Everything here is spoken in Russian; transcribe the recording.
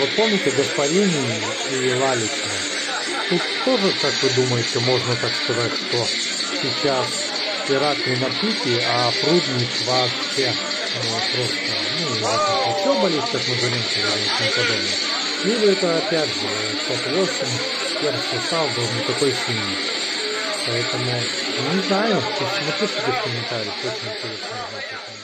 Вот помните господин и Лалича? Тут тоже, как вы думаете, можно так сказать, что сейчас Ираклий на пике, а Прудник вообще ну, просто, ну, ладно, все болит, как мы говорим, и тому подобное. Либо это опять же топ-8, первый состав был не такой сильный. Поэтому, не знаю, напишите в комментариях, очень интересно.